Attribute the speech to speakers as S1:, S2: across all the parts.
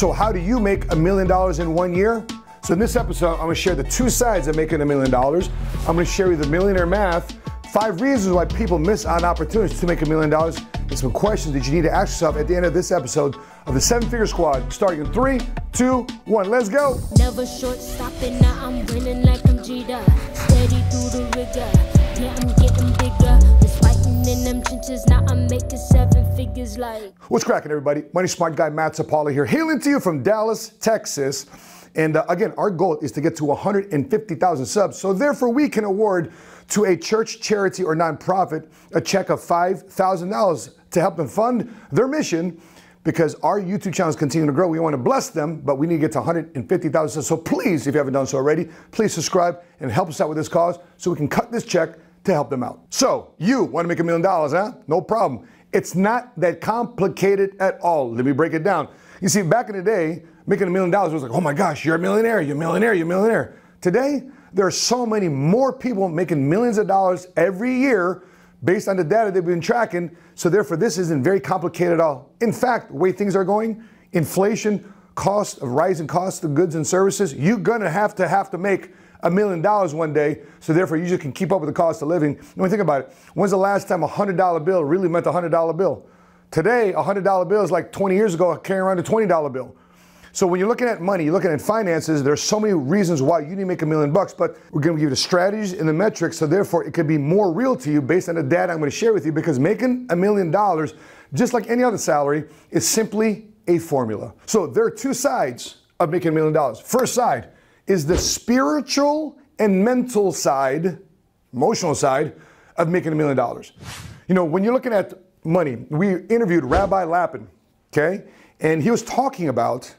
S1: So, how do you make a million dollars in one year? So, in this episode, I'm gonna share the two sides of making a million dollars. I'm gonna share you the millionaire math, five reasons why people miss on opportunities to make a million dollars, and some questions that you need to ask yourself at the end of this episode of the Seven Figure Squad. Starting in three, two, one, let's go.
S2: Never short stopping, now I'm winning like I'm Jada. Steady through the rigor, yeah, I'm getting bigger. In them trenches, now I'm making seven figures like.
S1: What's cracking, everybody? Money Smart Guy Matt Sapaula here, hailing to you from Dallas, Texas. And uh, again, our goal is to get to 150,000 subs. So therefore, we can award to a church, charity, or nonprofit a check of $5,000 to help them fund their mission because our YouTube channel is continuing to grow. We want to bless them, but we need to get to 150,000. subs. So please, if you haven't done so already, please subscribe and help us out with this cause so we can cut this check to help them out. So you want to make a million dollars, huh? No problem. It's not that complicated at all. Let me break it down. You see, back in the day, making a million dollars was like, oh my gosh, you're a millionaire, you're a millionaire, you're a millionaire. Today, there are so many more people making millions of dollars every year based on the data they've been tracking. So therefore, this isn't very complicated at all. In fact, the way things are going, inflation, cost of rising costs of goods and services, you're gonna have to have to make a million dollars one day. So therefore, you just can keep up with the cost of living. When you think about it, when's the last time a hundred dollar bill really meant a hundred dollar bill? Today, a hundred dollar bill is like 20 years ago carrying around a twenty dollar bill. So when you're looking at money, you're looking at finances, there's so many reasons why you need to make a million bucks, but we're gonna give you the strategies and the metrics, so therefore it could be more real to you based on the data I'm gonna share with you because making a million dollars, just like any other salary, is simply a formula. So there are two sides of making a million dollars. First side is the spiritual and mental side, emotional side of making a million dollars. You know, when you're looking at money, we interviewed Rabbi Lapin, okay? And he was talking about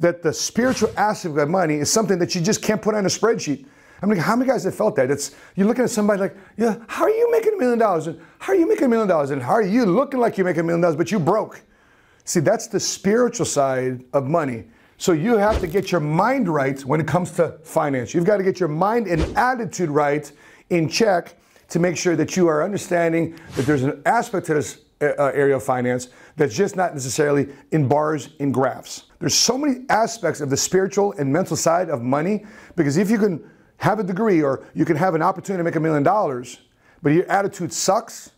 S1: that the spiritual aspect of money is something that you just can't put on a spreadsheet. I mean, how many guys have felt that? It's you're looking at somebody like, yeah, how are you making a million dollars? And how are you making a million dollars? And how are you looking like you're making a million dollars, but you broke? See, that's the spiritual side of money. So you have to get your mind right when it comes to finance. You've got to get your mind and attitude right in check to make sure that you are understanding that there's an aspect to this uh, area of finance that's just not necessarily in bars and graphs. There's so many aspects of the spiritual and mental side of money because if you can have a degree or you can have an opportunity to make a million dollars, but your attitude sucks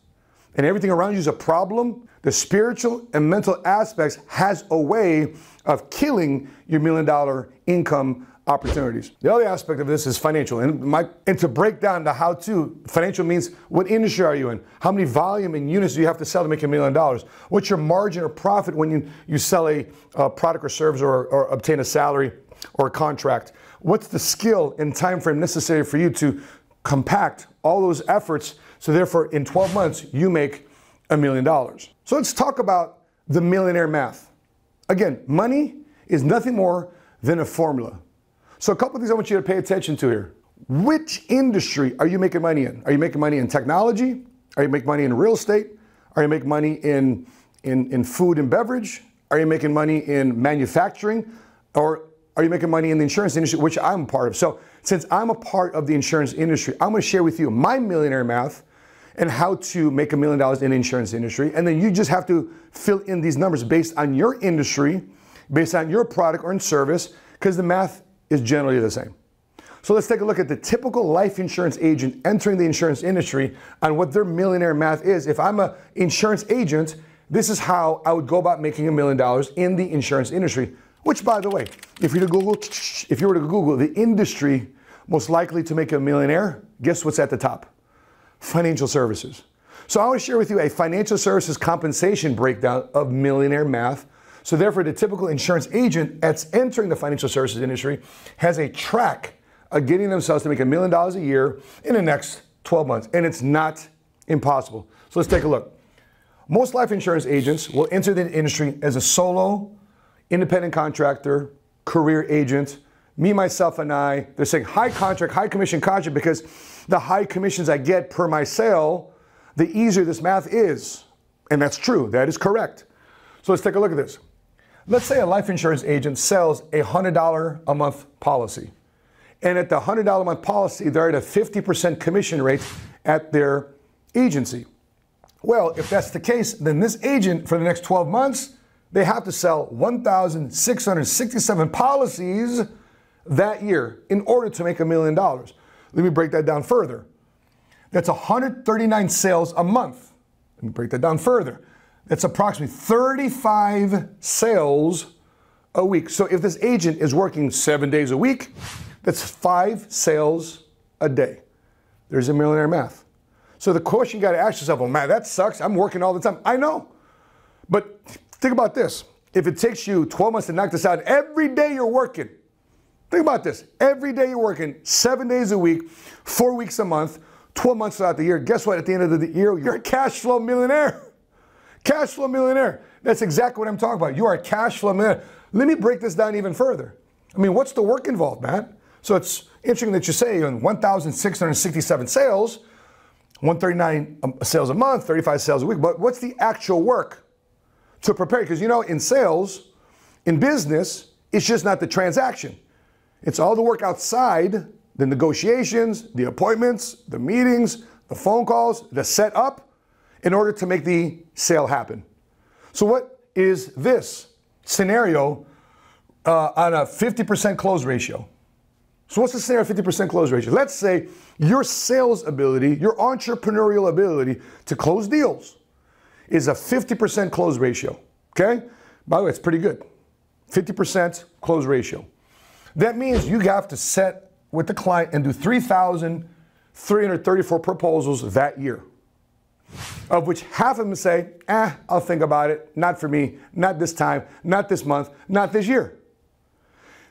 S1: and everything around you is a problem, the spiritual and mental aspects has a way of killing your million dollar income opportunities. The other aspect of this is financial. And, my, and to break down the how to, financial means what industry are you in? How many volume and units do you have to sell to make a million dollars? What's your margin or profit when you, you sell a, a product or service or, or obtain a salary or a contract? What's the skill and time frame necessary for you to compact all those efforts so therefore in 12 months you make a million dollars? So let's talk about the millionaire math. Again, money is nothing more than a formula. So, a couple of things I want you to pay attention to here. Which industry are you making money in? Are you making money in technology? Are you making money in real estate? Are you making money in, in, in food and beverage? Are you making money in manufacturing? Or are you making money in the insurance industry, which I'm part of? So, since I'm a part of the insurance industry, I'm to share with you my millionaire math and how to make a million dollars in the insurance industry. And then you just have to fill in these numbers based on your industry, based on your product or in service, because the math is generally the same. So let's take a look at the typical life insurance agent entering the insurance industry on what their millionaire math is. If I'm an insurance agent, this is how I would go about making a million dollars in the insurance industry. Which, by the way, if you Google, if you were to Google the industry most likely to make a millionaire, guess what's at the top? Financial services. So I want to share with you a financial services compensation breakdown of millionaire math so therefore, the typical insurance agent that's entering the financial services industry has a track of getting themselves to make a million dollars a year in the next 12 months. And it's not impossible. So let's take a look. Most life insurance agents will enter the industry as a solo, independent contractor, career agent, me, myself, and I. They're saying high contract, high commission contract because the high commissions I get per my sale, the easier this math is. And that's true. That is correct. So let's take a look at this. Let's say a life insurance agent sells a $100 a month policy. And at the $100 a month policy, they're at a 50% commission rate at their agency. Well, if that's the case, then this agent for the next 12 months they have to sell 1,667 policies that year in order to make a million dollars. Let me break that down further. That's 139 sales a month. Let me break that down further. That's approximately 35 sales a week. So if this agent is working seven days a week, that's five sales a day. There's a millionaire math. So the question you got to ask yourself, oh, well, man, that sucks. I'm working all the time. I know. But think about this. If it takes you 12 months to knock this out, every day you're working. Think about this. Every day you're working, seven days a week, four weeks a month, 12 months throughout the year. Guess what? At the end of the year, you're a cash flow millionaire. Cash flow millionaire. That's exactly what I'm talking about. You are a cash flow millionaire. Let me break this down even further. I mean, what's the work involved, man? So it's interesting that you say on 1,667 sales, 139 um, sales a month, 35 sales a week, but what's the actual work to prepare? Because you know, in sales, in business, it's just not the transaction. It's all the work outside the negotiations, the appointments, the meetings, the phone calls, the setup in order to make the sale happen. So, what is this scenario uh, on a 50% close ratio? So, what's the scenario 50% close ratio? Let's say your sales ability, your entrepreneurial ability to close deals is a 50% close ratio. Okay? By the way, it's pretty good. 50% close ratio. That means you have to set with the client and do 3,334 proposals that year, of which half of them say, eh, I'll think about it, not for me, not this time, not this month, not this year.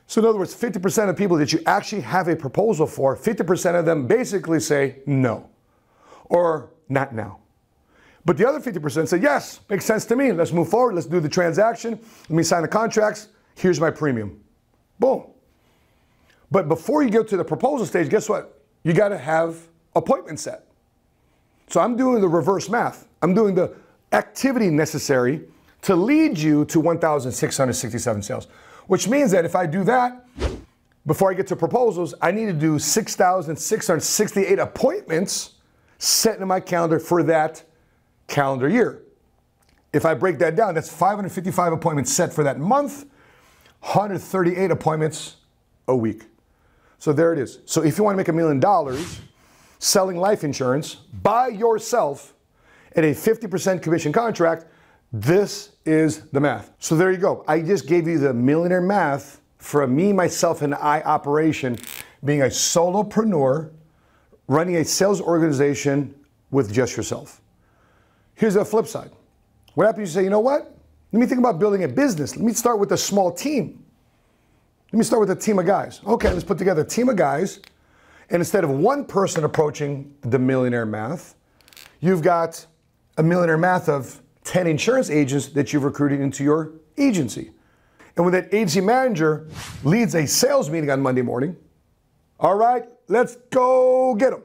S1: So, in other words, 50% of people that you actually have a proposal for, 50% of them basically say no or not now. But the other 50% say, yes, makes sense to me. Let's move forward. Let's do the transaction. Let me sign the contracts. Here's my premium. Boom. But before you get to the proposal stage, guess what? You got to have appointment set. So I'm doing the reverse math. I'm doing the activity necessary to lead you to 1,667 sales, which means that if I do that, before I get to proposals, I need to do 6,668 appointments set in my calendar for that calendar year. If I break that down, that's 555 appointments set for that month, 138 appointments a week. So there it is. So if you want to make a million dollars selling life insurance by yourself at a 50% commission contract, this is the math. So there you go. I just gave you the millionaire math for a me, myself, and I operation being a solopreneur running a sales organization with just yourself. Here's the flip side. What happens? You say, you know what? Let me think about building a business. Let me start with a small team. Let me start with a team of guys. Okay, let's put together a team of guys. And instead of one person approaching the millionaire math, you've got a millionaire math of 10 insurance agents that you've recruited into your agency. And when that agency manager leads a sales meeting on Monday morning, all right, let's go get them.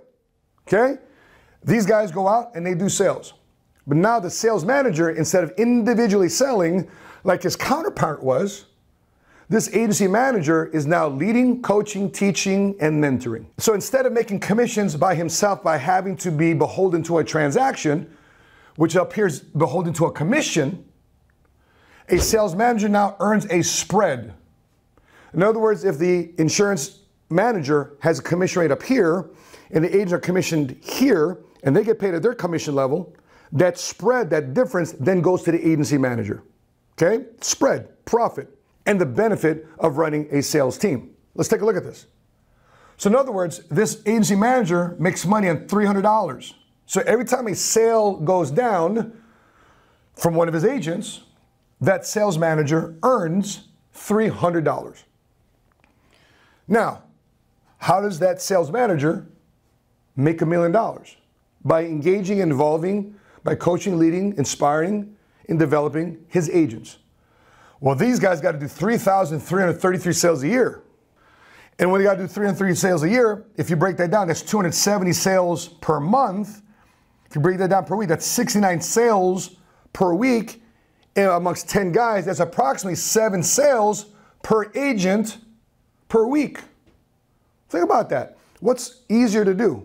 S1: Okay? These guys go out and they do sales. But now the sales manager, instead of individually selling like his counterpart was, this agency manager is now leading, coaching, teaching, and mentoring. So instead of making commissions by himself by having to be beholden to a transaction, which appears beholden to a commission, a sales manager now earns a spread. In other words, if the insurance manager has a commission rate up here and the agents are commissioned here and they get paid at their commission level, that spread, that difference, then goes to the agency manager. Okay? Spread, profit and the benefit of running a sales team. Let's take a look at this. So, in other words, this agency manager makes money on $300. So, every time a sale goes down from one of his agents, that sales manager earns $300. Now, how does that sales manager make a million dollars? By engaging, involving, by coaching, leading, inspiring, and developing his agents. Well, these guys got to do 3,333 sales a year. And when they got to do 303 sales a year, if you break that down, that's 270 sales per month. If you break that down per week, that's 69 sales per week. And amongst 10 guys, that's approximately seven sales per agent per week. Think about that. What's easier to do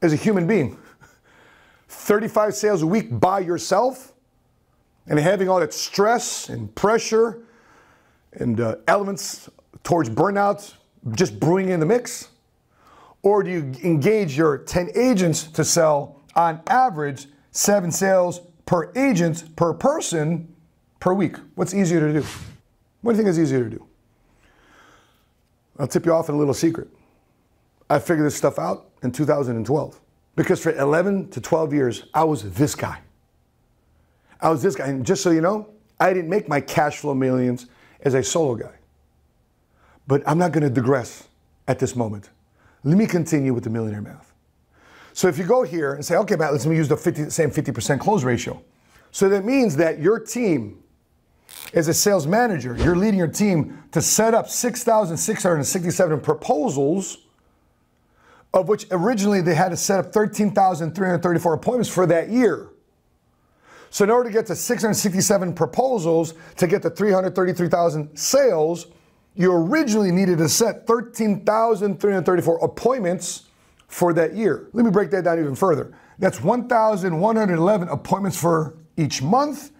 S1: as a human being? 35 sales a week by yourself and having all that stress and pressure and uh, elements towards burnout just brewing in the mix? Or do you engage your 10 agents to sell on average seven sales per agent per person per week? What's easier to do? What do you think is easier to do? I'll tip you off in a little secret. I figured this stuff out in 2012 because for 11 to 12 years, I was this guy. I was this guy. And just so you know, I didn't make my cash flow millions as a solo guy. But I'm not going to digress at this moment. Let me continue with the millionaire math. So if you go here and say, okay, Matt, let's use the 50, same 50% close ratio. So that means that your team, as a sales manager, you're leading your team to set up 6,667 proposals, of which originally they had to set up 13,334 appointments for that year. So in order to get to 667 proposals to get to 333,000 sales, you originally needed to set 13,334 appointments for that year. Let me break that down even further. That's 1,111 appointments for each month,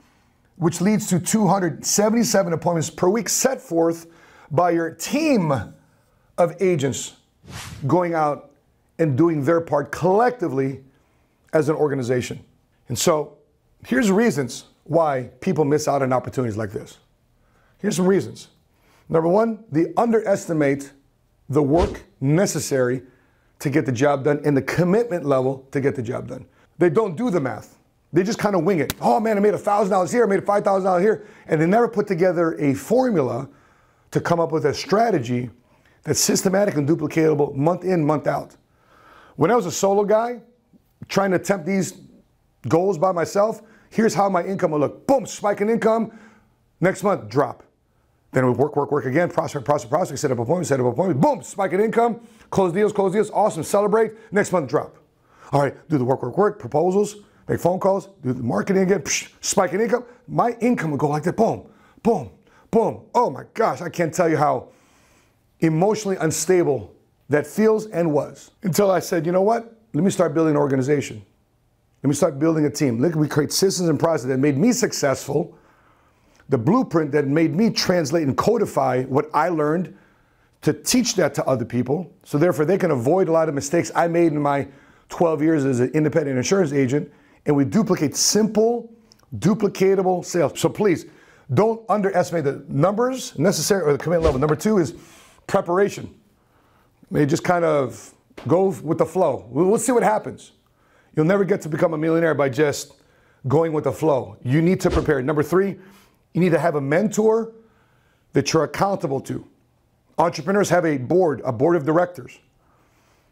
S1: which leads to 277 appointments per week set forth by your team of agents going out and doing their part collectively as an organization. And so here's reasons why people miss out on opportunities like this. Here's some reasons. Number one, they underestimate the work necessary to get the job done and the commitment level to get the job done. They don't do the math. They just kind of wing it. Oh man, I made $1,000 here, I made $5,000 here. And they never put together a formula to come up with a strategy that's systematic and duplicatable month in, month out. When I was a solo guy trying to attempt these goals by myself, here's how my income will look. Boom, spike in income. Next month, drop. Then we work, work, work again, prospect, prospect, prospect, set up appointments, set up appointments, boom, spike in income, close deals, close deals, awesome, celebrate, next month drop. All right, do the work, work, work, proposals, make phone calls, do the marketing again, psh, spike in income. My income would go like that, boom, boom, boom. Oh my gosh, I can't tell you how emotionally unstable that feels and was. Until I said, you know what? Let me start building an organization. Let me start building a team. Let we create systems and processes that made me successful the blueprint that made me translate and codify what I learned to teach that to other people. So therefore they can avoid a lot of mistakes I made in my 12 years as an independent insurance agent. And we duplicate simple, duplicatable sales. So please don't underestimate the numbers necessary or the commitment level. Number two is preparation. May just kind of go with the flow. We'll see what happens. You'll never get to become a millionaire by just going with the flow. You need to prepare. Number three, you need to have a mentor that you're accountable to. Entrepreneurs have a board, a board of directors.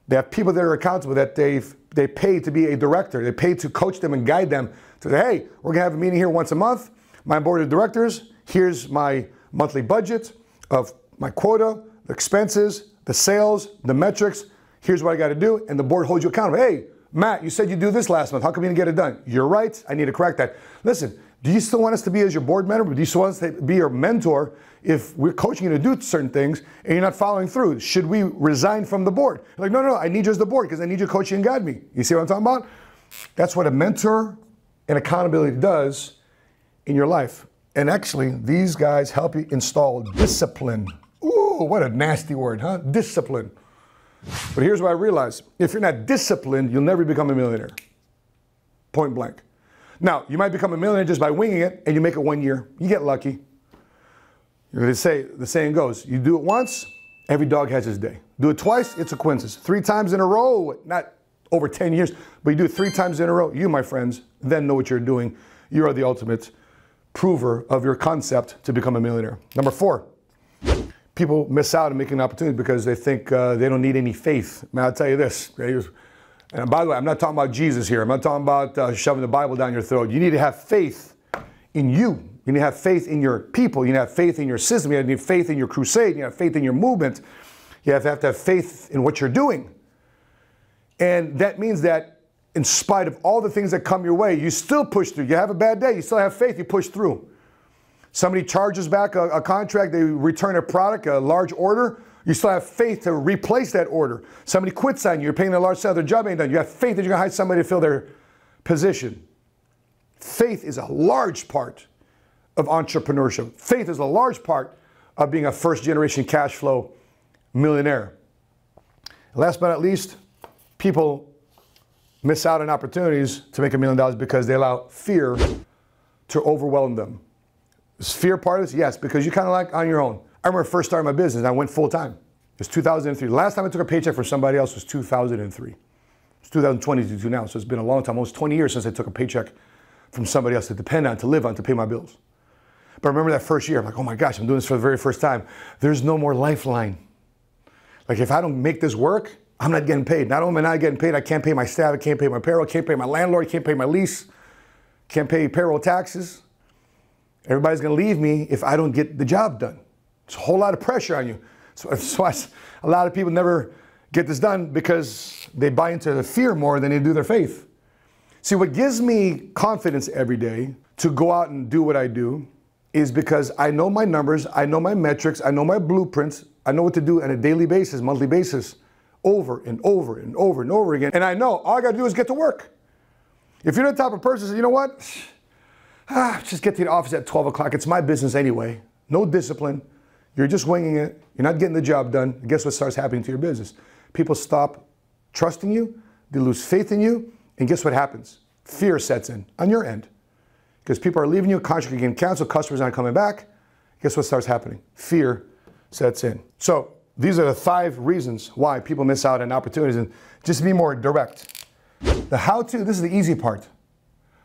S1: They have people that are accountable that they've they pay to be a director. They pay to coach them and guide them to say, hey, we're gonna have a meeting here once a month. My board of directors, here's my monthly budget of my quota, the expenses, the sales, the metrics. Here's what I gotta do. And the board holds you accountable. Hey, Matt, you said you'd do this last month. How come you didn't get it done? You're right. I need to correct that. Listen, do you still want us to be as your board member? Do you still want us to be your mentor if we're coaching you to do certain things and you're not following through? Should we resign from the board? Like, no, no, no, I need you as the board because I need you coaching and guide me. You see what I'm talking about? That's what a mentor and accountability does in your life. And actually, these guys help you install discipline. Ooh, what a nasty word, huh? Discipline. But here's what I realized if you're not disciplined, you'll never become a millionaire. Point blank. Now, you might become a millionaire just by winging it and you make it one year. You get lucky. Going say, the saying goes, you do it once, every dog has his day. Do it twice, it's a coincidence. Three times in a row, not over 10 years, but you do it three times in a row, you, my friends, then know what you're doing. You are the ultimate prover of your concept to become a millionaire. Number four, people miss out on making an opportunity because they think uh, they don't need any faith. Man, I'll tell you this. And by the way, I'm not talking about Jesus here. I'm not talking about uh, shoving the Bible down your throat. You need to have faith in you. You need to have faith in your people. You need to have faith in your system. You need faith in your crusade. You need to have faith in your movement. You have to have, to have faith in what you're doing. And that means that in spite of all the things that come your way, you still push through. You have a bad day, you still have faith, you push through. Somebody charges back a, a contract, they return a product, a large order you still have faith to replace that order. Somebody quits on you, you're paying a large salary, their job ain't done. You have faith that you're to hire somebody to fill their position. Faith is a large part of entrepreneurship. Faith is a large part of being a first generation cash flow millionaire. Last but not least, people miss out on opportunities to make a million dollars because they allow fear to overwhelm them. Is fear part of this? Yes, because you kind of like on your own. I remember first starting my business, and I went full time. It was 2003. The last time I took a paycheck from somebody else was 2003. It's 2022 now, so it's been a long time, almost 20 years since I took a paycheck from somebody else to depend on, to live on, to pay my bills. But I remember that first year, I'm like, oh my gosh, I'm doing this for the very first time. There's no more lifeline. Like if I don't make this work, I'm not getting paid. Not only am I not getting paid, I can't pay my staff, I can't pay my payroll, I can't pay my landlord, I can't pay my lease, can't pay payroll taxes. Everybody's gonna leave me if I don't get the job done. It's a whole lot of pressure on you. So, so I, a lot of people never get this done because they buy into the fear more than they do their faith. See, what gives me confidence every day to go out and do what I do is because I know my numbers, I know my metrics, I know my blueprints, I know what to do on a daily basis, monthly basis, over and over and over and over again. And I know all I gotta do is get to work. If you're the type of person you know what, ah, just get to the office at 12 o'clock, it's my business anyway, no discipline, you're just winging it, you're not getting the job done, guess what starts happening to your business? People stop trusting you, they lose faith in you, and guess what happens? Fear sets in on your end. Because people are leaving you, contract getting canceled, customers aren't coming back. Guess what starts happening? Fear sets in. So these are the five reasons why people miss out on opportunities. And just be more direct, the how to, this is the easy part.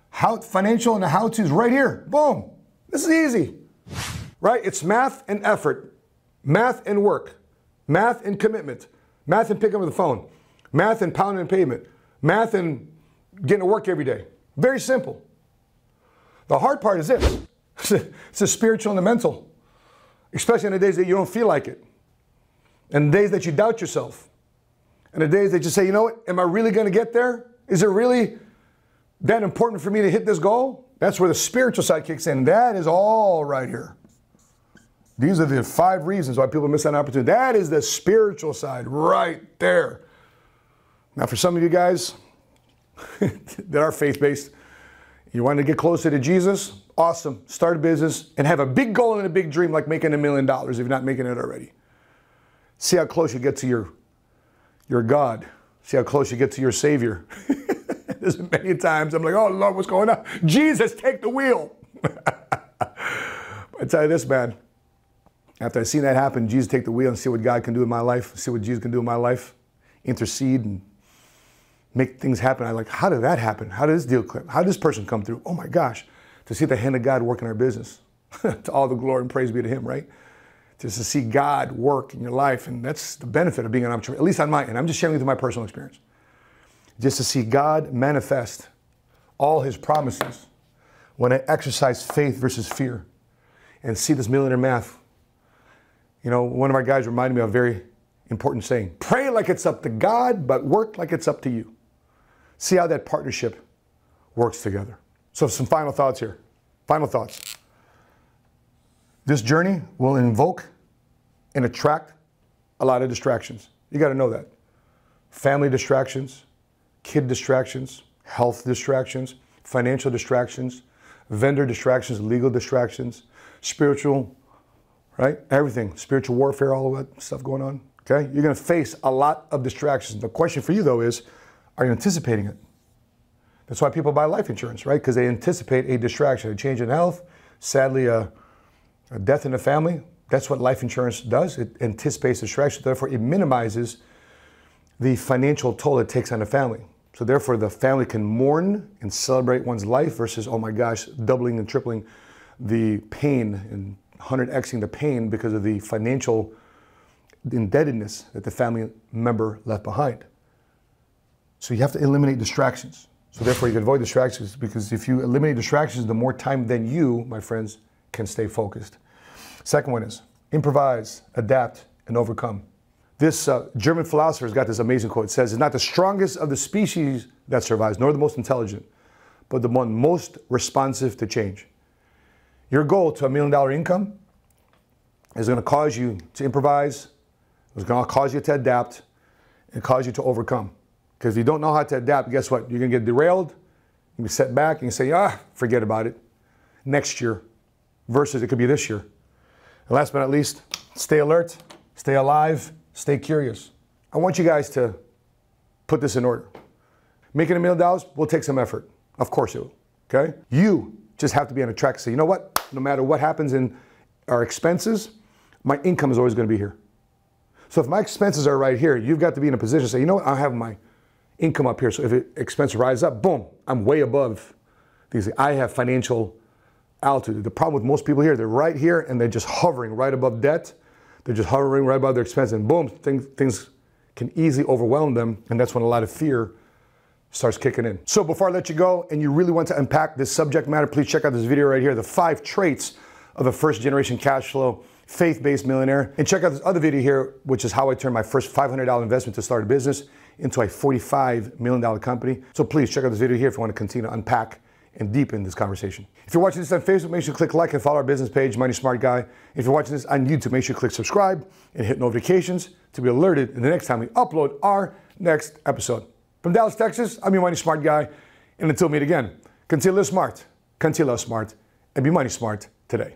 S1: How financial and the how to's right here. Boom. This is easy. Right? It's math and effort, math and work, math and commitment, math and picking up the phone, math and pounding pavement, math and getting to work every day. Very simple. The hard part is this it's the spiritual and the mental, especially in the days that you don't feel like it, and the days that you doubt yourself, and the days that you say, you know what, am I really going to get there? Is it really that important for me to hit this goal? That's where the spiritual side kicks in. That is all right here. These are the five reasons why people miss that opportunity. That is the spiritual side right there. Now, for some of you guys that are faith based, you want to get closer to Jesus? Awesome. Start a business and have a big goal and a big dream like making a million dollars if you're not making it already. See how close you get to your, your God. See how close you get to your Savior. There's many times I'm like, oh Lord, what's going on? Jesus, take the wheel. I tell you this, man. After I seen that happen, Jesus take the wheel and see what God can do in my life, see what Jesus can do in my life, intercede and make things happen. I like, how did that happen? How did this deal clip? How did this person come through? Oh my gosh, to see the hand of God work in our business. to all the glory and praise be to Him, right? Just to see God work in your life. And that's the benefit of being an entrepreneur, at least on my end. I'm just sharing with my personal experience. Just to see God manifest all His promises when I exercise faith versus fear and see this millionaire math. You know, one of our guys reminded me of a very important saying pray like it's up to God, but work like it's up to you. See how that partnership works together. So, some final thoughts here. Final thoughts. This journey will invoke and attract a lot of distractions. You got to know that. Family distractions, kid distractions, health distractions, financial distractions, vendor distractions, legal distractions, spiritual, right? Everything, spiritual warfare, all of that stuff going on. Okay? You're going to face a lot of distractions. The question for you, though, is are you anticipating it? That's why people buy life insurance, right? Because they anticipate a distraction, a change in health, sadly, a, a death in the family. That's what life insurance does. It anticipates distraction. Therefore, it minimizes the financial toll it takes on the family. So, therefore, the family can mourn and celebrate one's life versus, oh my gosh, doubling and tripling the pain and 100xing the pain because of the financial indebtedness that the family member left behind. So you have to eliminate distractions. So therefore, you can avoid distractions because if you eliminate distractions, the more time then you, my friends, can stay focused. Second one is improvise, adapt, and overcome. This uh, German philosopher has got this amazing quote. It says, It's not the strongest of the species that survives, nor the most intelligent, but the one most responsive to change. Your goal to a million dollar income is going to cause you to improvise, it's going to cause you to adapt and cause you to overcome. Because if you don't know how to adapt, guess what? You're going to get derailed, you're going to set back and you say, ah, forget about it. Next year, versus it could be this year. And last but not least, stay alert, stay alive, stay curious. I want you guys to put this in order. Making a million dollars will take some effort. Of course it will. Okay? You just have to be on a track say, you know what? No matter what happens in our expenses, my income is always going to be here. So if my expenses are right here, you've got to be in a position to say, you know what? I have my income up here. So if expense rise up, boom, I'm way above these. I have financial altitude. The problem with most people here, they're right here and they're just hovering right above debt. They're just hovering right above their expense, and boom, things, things can easily overwhelm them. And that's when a lot of fear starts kicking in. So before I let you go and you really want to unpack this subject matter, please check out this video right here, the five traits of a first generation cash flow faith-based millionaire. And check out this other video here, which is how I turned my first $500 investment to start a business into a $45 million company. So please check out this video here if you want to continue to unpack and deepen this conversation. If you're watching this on Facebook, make sure to click like and follow our business page, Money Smart Guy. If you're watching this on YouTube, make sure to click subscribe and hit notifications to be alerted the next time we upload our next episode. From Dallas, Texas, I'm your Money Smart Guy. And until we meet again, continue to smart, continue smart, and be money smart today.